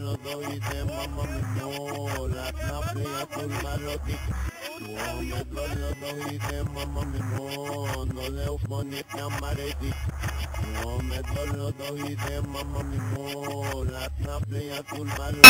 los dos y de mamá mi no, la snappy azul marrotita. Come con los dos y de mamá mi no, no le ufonite amareti. Come con los dos y de mamá mi no, la snappy azul marrotita.